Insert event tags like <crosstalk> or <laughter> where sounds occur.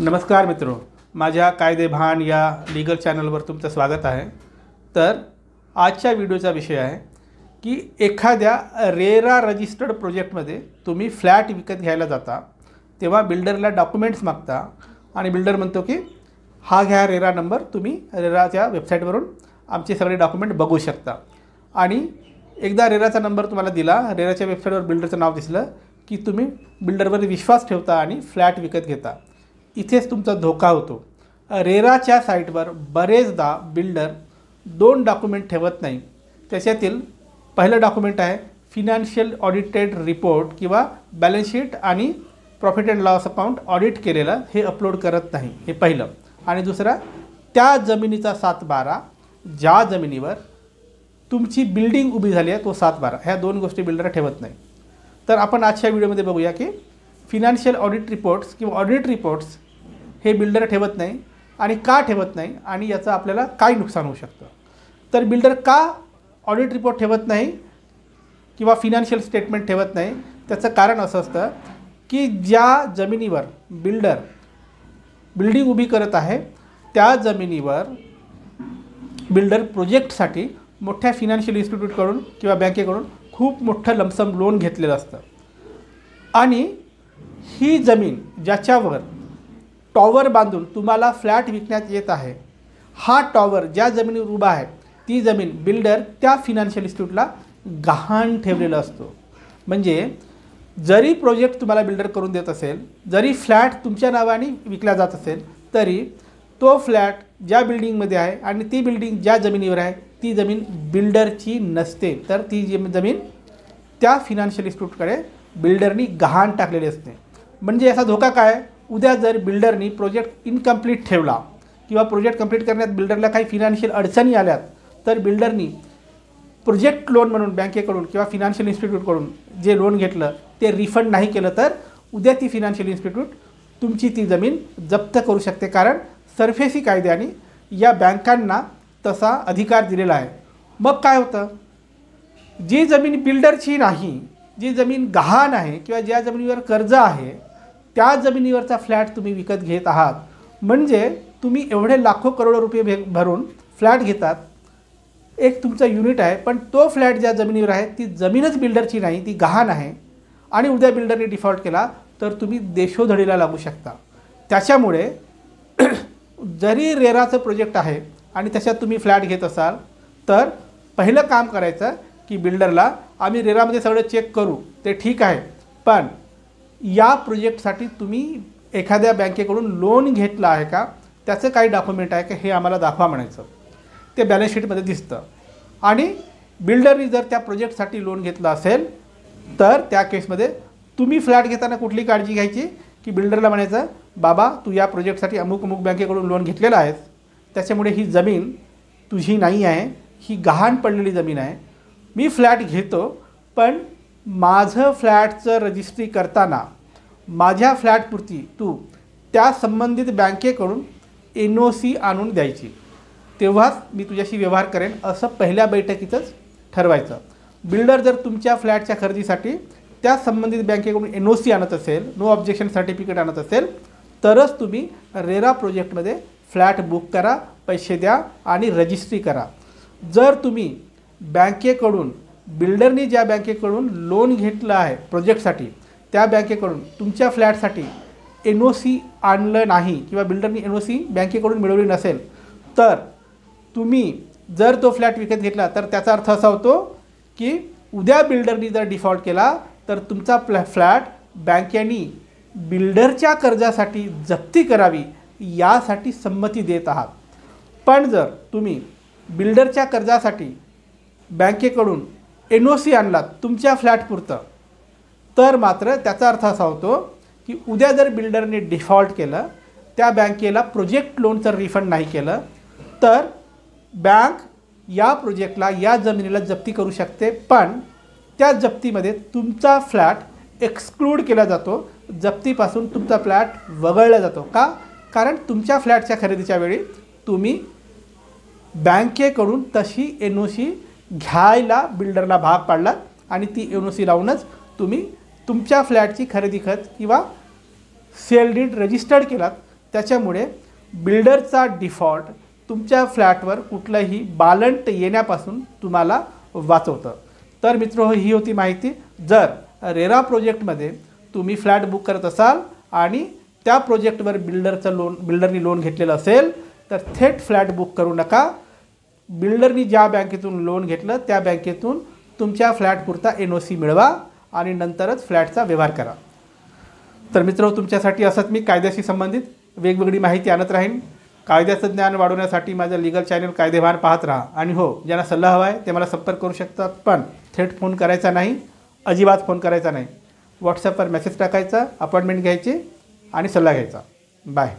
नमस्कार मित्रो माझ्या कायदे भान या लीगल चॅनलवर तुमचं स्वागत आहे. तर आजच्या व्हिडिओचा विषय आहे की एखाद्या रेरा रजिस्टर्ड प्रोजेक्टमध्ये तुम्ही फ्लॅट विकत घ्यायला जाता तेव्हा बिल्डरला डॉक्युमेंट्स मागता आणि बिल्डर म्हणतो की हा घ्या रेरा नंबर तुम्ही रेराच्या वेबसाईटवरून आमचे सगळे डॉक्युमेंट बघू शकता. आणि एकदा रेराचा नंबर तुम्हाला दिला रेराच्या वेबसाईटवर बिल्डरचं नाव दिसलं की तुम्ही बिल्डरवर विश्वास ठेवता आणि फ्लॅट विकत घेता. इथेच तुमचा धोका होतो. रेराच्या साईटवर बरेचदा बिल्डर दोन डॉक्युमेंट ठेवत नाही. त्याच्यातील पहिलं डॉक्युमेंट आहे फिनान्शियल ऑडिटेड रिपोर्ट किंवा बॅलन्स शीट आणि profit and loss account audit केलेलं हे अपलोड करत नाही. हे पहिलं. आणि दुसरं त्या जमिनीचा सात बारा ज्या जमिनीवर तुमची बिल्डिंग उभी झाली आहे तो सात बारा ह्या दोन गोष्टी बिल्डर ठेवत नाही. तर आपण आजच्या व्हिडिओमध्ये बघूया की फिनान्शियल ऑडिट रिपोर्ट्स किंवा ऑडिट रिपोर्ट्स हे बिल्डर ठेवत नाही आणि का ठेवत नाही आणि याचं आपल्याला काय नुकसान होऊ शकतं? तर बिल्डर का ऑडिट रिपोर्ट ठेवत नाही किंवा फिनान्शियल स्टेटमेंट ठेवत नाही? त्याचं कारण असं असतं की ज्या जमिनीवर बिल्डर बिल्डिंग उभी करत आहे त्या जमिनीवर बिल्डर प्रोजेक्टसाठी मोठ्या फिनान्शियल इन्स्टिट्यूटकडून किंवा बँकेकडून खूप मोठं लमसम लोन घेतलेलं असतं. आणि ही जमीन ज्याच्यावर टॉवर बांधून तुम्हाला फ्लॅट विकण्यात येत आहे हा टॉवर ज्या जमिनीवर उभा आहे ती जमीन बिल्डर त्या फिनान्शियल इन्स्टिट्यूटला गहाण ठेवलेला असतो. म्हणजे जरी प्रोजेक्ट तुम्हाला बिल्डर करून देत असेल जरी फ्लॅट तुमच्या नावाने विकला जात असेल तरी तो फ्लॅट ज्या बिल्डिंगमध्ये आहे आणि ती बिल्डिंग ज्या जमिनीवर आहे ती जमीन बिल्डरची नसते. तर ती जमीन त्या फिनान्शियल इन्स्टिट्यूटकडे बिल्डरनी गहाण टाकलेली असते. म्हणजे याचा धोका काय? उद्या जर बिल्डरनी प्रोजेक्ट इनकम्प्लीट ठेवला किंवा प्रोजेक्ट कंप्लीट करण्यात बिल्डरला काही फिनान्शियल अडचणी आल्यात तर बिल्डरनी प्रोजेक्ट लोन म्हणून बँकेकडून किंवा फिनान्शियल इन्स्टिट्यूटकडून जे लोन घेतलं ते रिफंड नाही केलं तर उद्या ती फिनान्शियल इन्स्टिट्यूट तुमची ती जमीन जप्त करू शकते. कारण सरफेसी कायद्याने या बँकांना तसा अधिकार दिलेला आहे. मग काय होतं? जी जमीन बिल्डरची नाही जी जमीन गहाण आहे किंवा ज्या जमिनीवर कर्ज आहे त्या जमिनीवरचा फ्लॅट तुम्ही विकत घेत आहात. म्हणजे तुम्ही एवढे लाखो करोडो रुपये भे भरून फ्लॅट घेतात. एक तुमचा युनिट आहे पण तो फ्लॅट ज्या जमिनीवर आहे ती जमीनच बिल्डरची नाही ती गहाण आहे. आणि उद्या बिल्डरने डिफॉल्ट केला तर तुम्ही देशोधडीला लागू शकता. त्याच्यामुळे <clears throat> जरी रेराचं प्रोजेक्ट आहे आणि त्याच्यात तुम्ही फ्लॅट घेत असाल तर पहिलं काम करायचं की बिल्डरला आम्ही रेरामध्ये सगळं चेक करू ते ठीक आहे पण या प्रोजेक्टसाठी तुम्ही एखाद्या बँकेकडून लोन घेतलं आहे का? त्याचं काही डॉक्युमेंट आहे का? हे आम्हाला दाखवा म्हणायचं. ते बॅलन्स शीटमध्ये दिसतं. आणि बिल्डरनी जर त्या प्रोजेक्टसाठी लोन घेतलं असेल तर त्या केसमध्ये तुम्ही फ्लॅट घेताना कुठली काळजी घ्यायची? की बिल्डरला म्हणायचं बाबा तू या प्रोजेक्टसाठी अमुक अमुक बँकेकडून लोन घेतलेलं आहेस. त्याच्यामुळे ही जमीन तुझी नाही आहे. ही गहाण पडलेली जमीन आहे. मी फ्लॅट घेतो पण माझं फ्लॅटचं रजिस्ट्री करताना माझ्या फ्लॅटपुरती तू त्या संबंधित बँकेकडून एन ओ सी आणून द्यायची. तेव्हाच मी तुझ्याशी व्यवहार करेन असं पहिल्या बैठकीतच ठरवायचं. बिल्डर जर तुमच्या फ्लॅटच्या खरेदीसाठी त्या संबंधित बँकेकडून एन ओ सी आणत असेल नो ऑब्जेक्शन सर्टिफिकेट आणत असेल तरच तुम्ही रेरा प्रोजेक्टमध्ये फ्लॅट बुक करा पैसे द्या आणि रजिस्ट्री करा. जर तुम्ही बँकेकडून बिल्डरनी ज्या बँकेकडून लोन घेतलं आहे प्रोजेक्टसाठी त्या बँकेकडून तुमच्या फ्लॅटसाठी एन ओ सी आणलं नाही किंवा बिल्डरनी एन ओ सी बँकेकडून मिळवली नसेल तर तुम्ही जर तो फ्लॅट विकत घेतला तर त्याचा अर्थ असा होतो की उद्या बिल्डरनी जर डिफॉल्ट केला तर तुमचा प्लॅ फ्लॅट बँकेनी बिल्डरच्या कर्जासाठी जप्ती करावी यासाठी संमती देत आहात. पण जर तुम्ही बिल्डरच्या कर्जासाठी बँकेकडून एन ओ सी आणलात तुमच्या फ्लॅटपुरतं तर मात्र त्याचा अर्थ असा होतो की उद्या जर बिल्डरने डिफॉल्ट केलं त्या बँकेला प्रोजेक्ट लोनचं रिफंड नाही केलं तर बँक या प्रोजेक्टला या जमिनीला जप्ती करू शकते. पण त्या जप्तीमध्ये तुमचा फ्लॅट एक्सक्लूड केला जातो. जप्तीपासून तुमचा फ्लॅट वगळला जातो. का? कारण तुमच्या फ्लॅटच्या खरेदीच्या वेळी तुम्ही बँकेकडून तशी एन ओ सी घ्यायला बिल्डरला भाग पाडलात आणि ती एन ओ सी लावूनच तुम्ही तुमच्या फ्लॅटची खरेदी खत किंवा सेल डीड रजिस्टर्ड केलात. त्याच्यामुळे बिल्डरचा डिफॉल्ट तुमच्या फ्लॅटवर कुठलंही बालंट येण्यापासून तुम्हाला वाचवतं. तर मित्र ही होती माहिती. जर रेरा प्रोजेक्टमध्ये तुम्ही फ्लॅट बुक करत असाल आणि त्या प्रोजेक्टवर बिल्डरचं लोन बिल्डरनी लोन घेतलेलं असेल तर थेट फ्लॅट बुक करू नका. बिल्डरनी ज्या बँकेतून लोन घेतलं त्या बँकेतून तुमच्या फ्लॅटपुरता एन ओ सी मिळवा आणि नंतरच फ्लॅटचा व्यवहार करा. तर मित्र तुमच्यासाठी असंच मी कायद्याशी संबंधित वेगवेगळी माहिती आणत राहीन. कायद्याचं ज्ञान वाढवण्यासाठी माझं लिगल चॅनल कायदेभान पाहत राहा. आणि हो ज्यांना सल्ला हवा आहे ते मला संपर्क करू शकतात पण थेट फोन करायचा नाही अजिबात फोन करायचा नाही. व्हॉट्सअपवर मेसेज टाकायचा अपॉइंटमेंट घ्यायची आणि सल्ला घ्यायचा. बाय